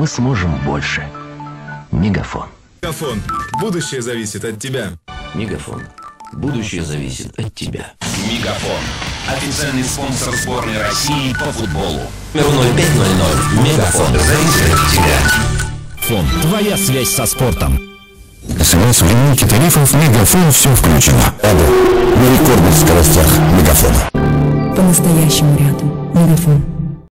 мы сможем больше. Мегафон. Мегафон. Будущее зависит от тебя. Мегафон. Будущее зависит от тебя. Мегафон. Официальный спонсор сборной России по футболу. 0500. Мегафон. Зависит от тебя. Фон. Твоя связь со спортом. СМС в линейке тарифов Мегафон все включено. Алло. На рекордных скоростях Мегафона. По-настоящему рядом. Мегафон.